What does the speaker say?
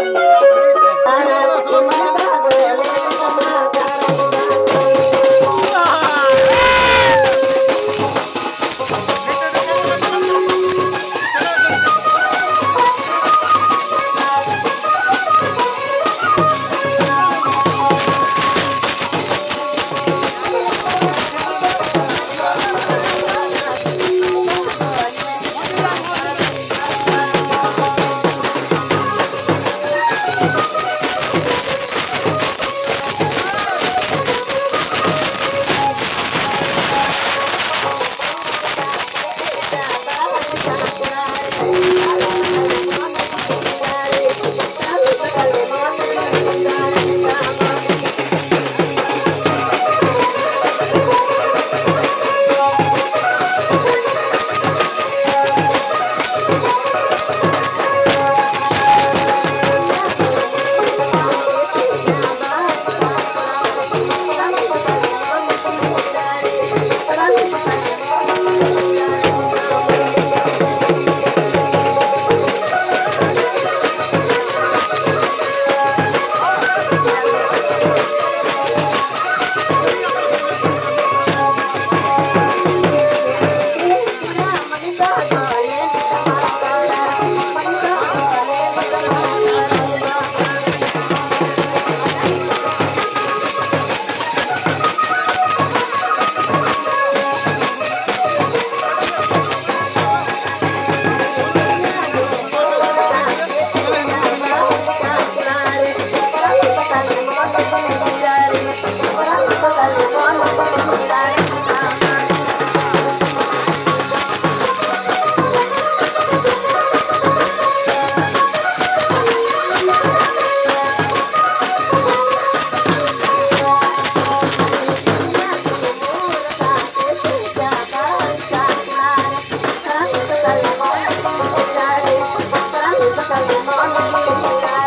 Música Bye.